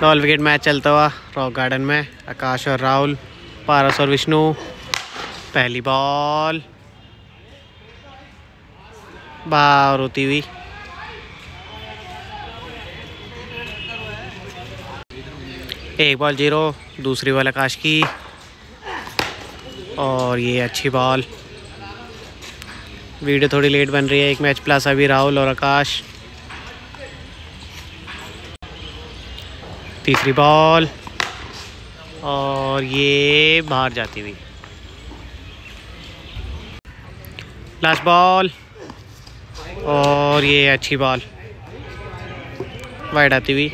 Doll wicket match चलता हुआ rock garden में। आकाश और राहुल, पारस और विष्णु, पहली बॉल बाहर होती हुई। एक बॉल ज़ीरो दूसरी बॉल आकाश की। और ये अच्छी बॉल वीडियो थोड़ी लेट बन रही है। एक मैच प्लस अभी राहुल और आकाश। तीसरी बॉल और ये बाहर जाती हुई। लास्ट बॉल और ये अच्छी बॉल वाइड आती हुई।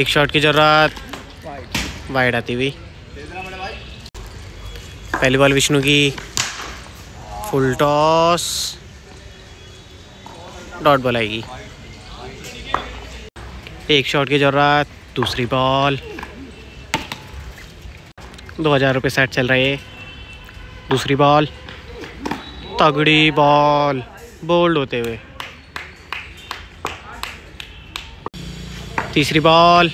एक शॉट की ज़रूरत। वाइड आती हुई। पहली बॉल विष्णु की। फुल टॉस डॉट बॉल आएगी। एक शॉट की ज़रूरत, दूसरी बॉल दो हज़ार रुपये सेट चल रहे। दूसरी बॉल तगड़ी बॉल बोल्ड होते हुए। तीसरी बॉल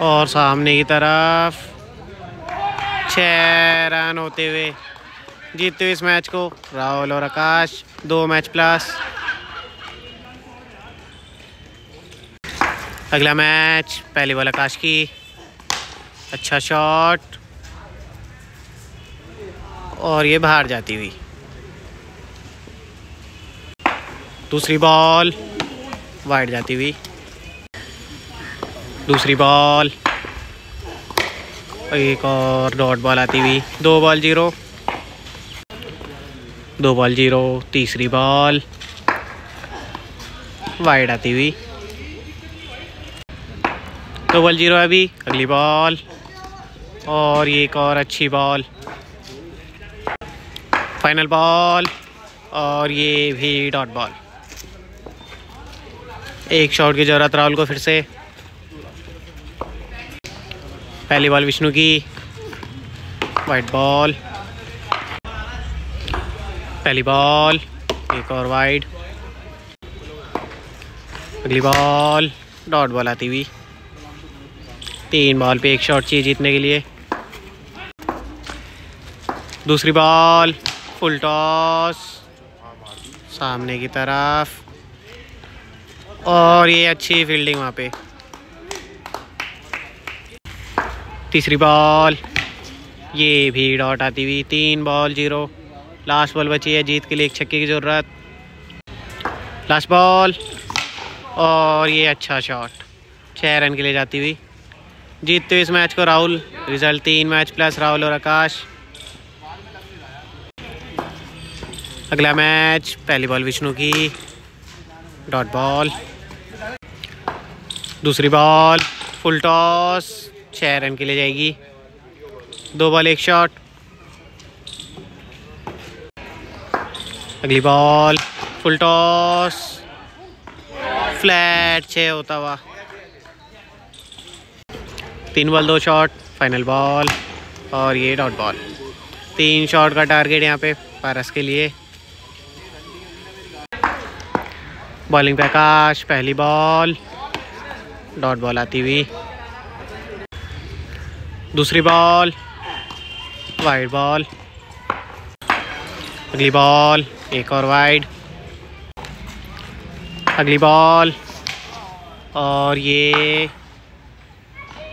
और सामने की तरफ़ छः रन होते हुए। जीतते हुए इस मैच को राहुल और आकाश, दो मैच प्लस अगला मैच, पहले बॉल आकाश की। अच्छा शॉट और ये बाहर जाती हुई। दूसरी बॉल वाइड जाती हुई। दूसरी बॉल एक और डॉट बॉल आती हुई। दो बॉल ज़ीरो दो बॉल ज़ीरो तीसरी बॉल वाइड आती हुई। दो बॉल ज़ीरो अभी। अगली बॉल और ये एक और अच्छी बॉल फाइनल बॉल और ये भी डॉट बॉल एक शॉट की ज़रूरत राहुल को फिर से। पहली बॉल विष्णु की। वाइट बॉल पहली बॉल एक और वाइड अगली बॉल डॉट बॉल आती हुई। तीन बॉल पे एक शॉट चाहिए जीतने के लिए। दूसरी बॉल, फुल टॉस, सामने की तरफ़। और ये अच्छी फील्डिंग वहाँ पे। तीसरी बॉल, ये भी डॉट आती हुई, तीन बॉल, ज़ीरो। लास्ट बॉल बची है, जीत के लिए एक छक्के की ज़रूरत। लास्ट बॉल, और ये अच्छा शॉट छः रन के लिए जाती हुई। जीतते हुए इस मैच को राहुल, रिज़ल्ट तीन मैच प्लस राहुल और आकाश। अगला मैच, पहली बॉल विष्णु की। Dot ball. दूसरी बॉल, फुल टॉस छः रन के लिए जाएगी। दो बॉल, एक शॉट। अगली बॉल, फुल टॉस। फ्लैट छः होता हुआ। तीन बॉल, दो शॉट फाइनल बॉल और ये डॉट बॉल तीन शॉट का टारगेट यहाँ पे पारस के लिए। बॉलिंग पे आकाश पहली बॉल डॉट बॉल आती हुई। दूसरी बॉल वाइड बॉल अगली बॉल एक और वाइड अगली बॉल और ये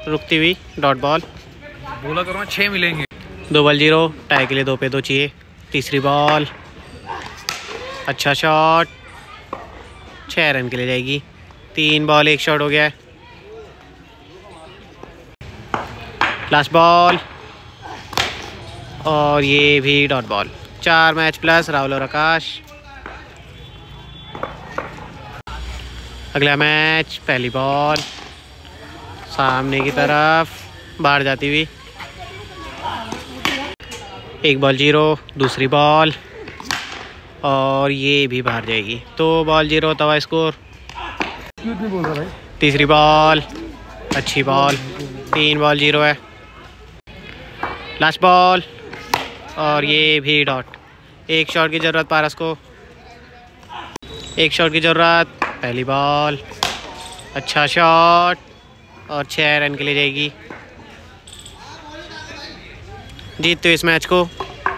रुकती हुई डॉट बॉल बोला करो छः मिलेंगे। दो बॉल ज़ीरो टाई के लिए दो पे दो चाहिए। तीसरी बॉल अच्छा शॉट छः रन के लिए जाएगी। तीन बॉल एक शॉट हो गया है। लास्ट बॉल और ये भी डॉट बॉल चार मैच प्लस राहुल और आकाश। अगला मैच पहली बॉल सामने की तरफ़, बाहर जाती हुई। एक बॉल ज़ीरो दूसरी बॉल और ये भी बाहर जाएगी। तो बॉल ज़ीरो तवा स्कोर तीसरी बॉल अच्छी बॉल तीन बॉल ज़ीरो है। लास्ट बॉल और ये भी डॉट एक शॉट की ज़रूरत पारस को एक शॉट की ज़रूरत, पहली बॉल अच्छा शॉट और छः रन के लिए जाएगी। जीतते हो इस मैच को।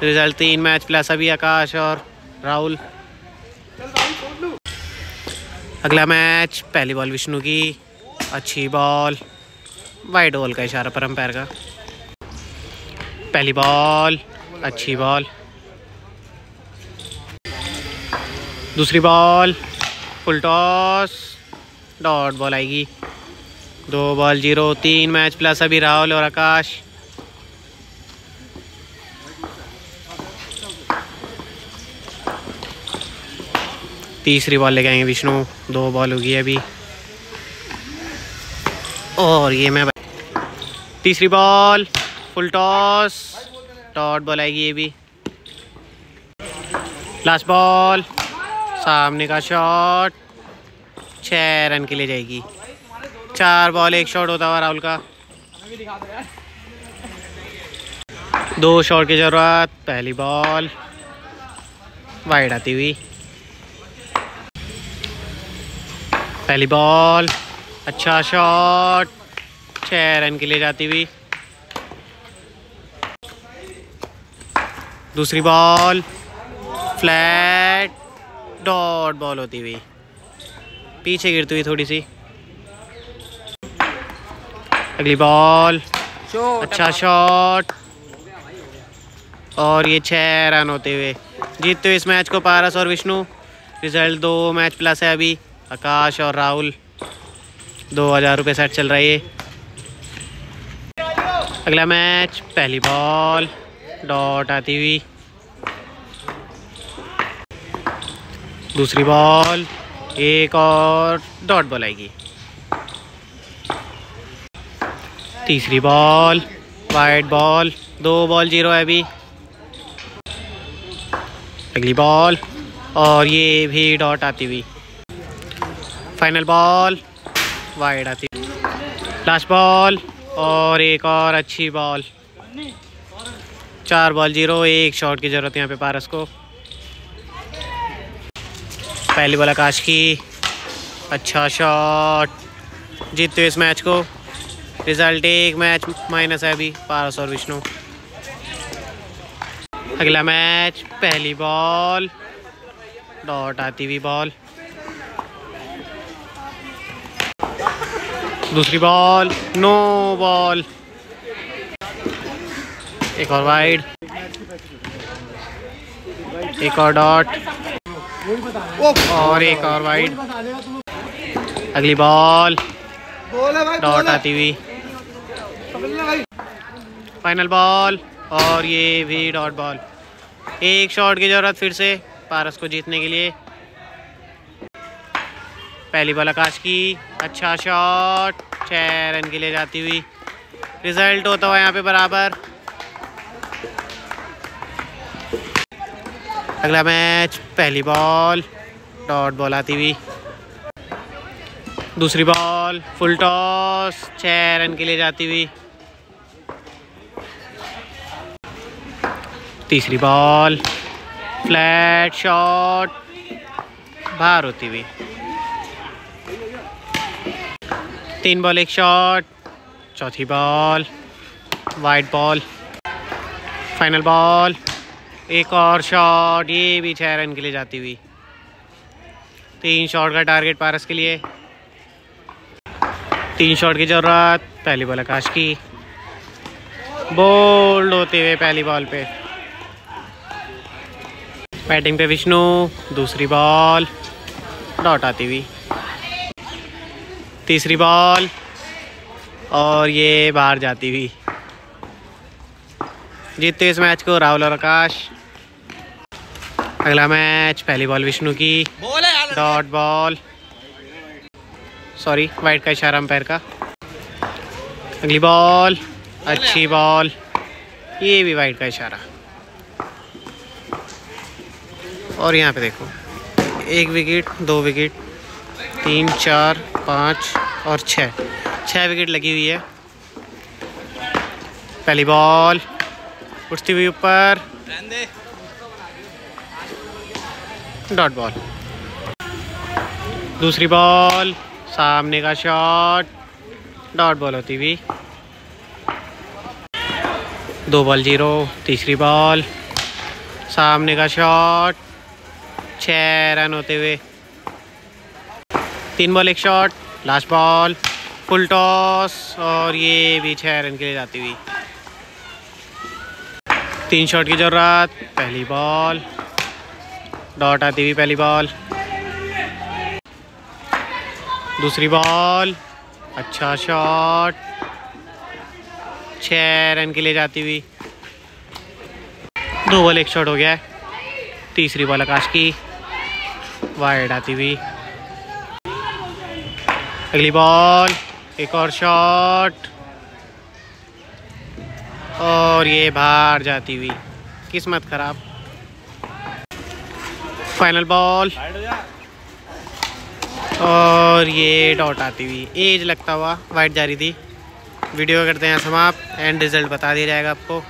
रिज़ल्ट तीन मैच प्लस अभी आकाश और राहुल। अगला मैच, पहली बॉल विष्णु की। अच्छी बॉल। वाइड बॉल का इशारा पर अंपायर का। पहली बॉल, अच्छी बॉल। दूसरी ball, full toss. Dot ball आएगी। दो बॉल ज़ीरो, तीन मैच प्लस अभी राहुल और आकाश। तीसरी बॉल लेके आएँगे विष्णु, दो बॉल होगी अभी। और ये मैं तीसरी ball, full toss. Dot ball आएगी ये भी। लास्ट बॉल, सामने का शॉट छः रन के लिए जाएगी। चार बॉल, एक शॉट होता हुआ राहुल का। दो शॉट की ज़रूरत, पहली बॉल। वाइड आती हुई। पहली बॉल अच्छा शॉट। छः रन के लिए जाती हुई। दूसरी बॉल, फ्लैट, डॉट बॉल होती हुई। पीछे गिरती हुई थोड़ी सी। अगली बॉल अच्छा शॉट और ये छः रन होते हुए। जीतते हुए इस मैच को पारस और विष्णु। रिज़ल्ट दो मैच प्लस है अभी। आकाश और राहुल। दो हज़ार रुपये सेट चल रहा है ये। अगला मैच पहली बॉल डॉट आती हुई। दूसरी बॉल एक और डॉट बॉल आएगी। तीसरी बॉल वाइट बॉल दो बॉल ज़ीरो है अभी। अगली बॉल और ये भी डॉट आती हुई। फाइनल बॉल वाइड आती लास्ट बॉल और एक और अच्छी बॉल चार बॉल ज़ीरो एक शॉट की ज़रूरत यहाँ पे पारस को। पहली बॉल आकाश की। अच्छा शॉट जीतते हुए इस मैच को। रिज़ल्ट एक मैच माइनस है अभी, पारस और विष्णु। अगला मैच पहली बॉल डॉट आती हुई बॉल दूसरी बॉल नो बॉल एक और वाइड एक और डॉट और एक और वाइड अगली बॉल डॉट आती हुई। फाइनल बॉल और ये भी डॉट बॉल। एक शॉट की ज़रूरत फिर से पारस को जीतने के लिए। पहली बॉल आकाश की अच्छा शॉट छः रन के लिए जाती हुई। रिज़ल्ट होता हुआ यहाँ पे बराबर। अगला मैच, पहली बॉल, डॉट बॉल आती हुई। दूसरी बॉल, फुल टॉस छः रन के लिए जाती हुई। तीसरी बॉल फ्लैट शॉट बाहर होती हुई। तीन बॉल एक शॉट चौथी ball wide ball final ball एक और शॉट ये भी छः रन के लिए जाती हुई। तीन शॉट का टारगेट पारस के लिए। तीन शॉट की ज़रूरत, पहली बॉल आकाश की। बोल्ड होते हुए पहली बॉल पे। बैटिंग पे विष्णु दूसरी बॉल डॉट आती हुई। तीसरी बॉल और ये बाहर जाती हुई। जीतते इस मैच को राहुल और आकाश। अगला मैच पहली बॉल विष्णु की। Dot ball. सॉरी वाइट का इशारा अंपायर का। अगली बॉल अच्छी बॉल। ये भी वाइट का इशारा। और यहाँ पे देखो, एक विकेट दो विकेट तीन, चार, पाँच और छः छः विकेट लगी हुई है। पहली बॉल उठती हुई ऊपर। डॉट बॉल दूसरी बॉल सामने का शॉट डॉट बॉल होती हुई। दो बॉल ज़ीरो तीसरी बॉल सामने का शॉट छः रन होते हुए। तीन बॉल एक shot last ball full toss और ये भी छः रन के लिए जाती हुई। तीन शॉट की ज़रूरत, पहली बॉल डॉट आती हुई पहली बॉल दूसरी बॉल अच्छा शॉट छः रन के लिए जाती हुई। दो बॉल एक शॉट हो गया। है तीसरी बॉल आकाश की। वाइड आती हुई अगली बॉल एक और शॉट और ये बाहर जाती हुई किस्मत खराब. फाइनल बॉल और ये डॉट आती हुई. एज लगता हुआ वाइट जा रही थी. वीडियो करते हैं समाप्त. एंड रिज़ल्ट बता दिया जाएगा आपको.